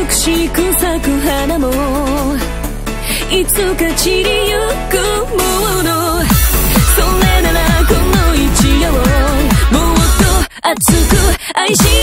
美しく咲く花もいつか散りゆくもの。それならこの一夜をもっと熱く愛し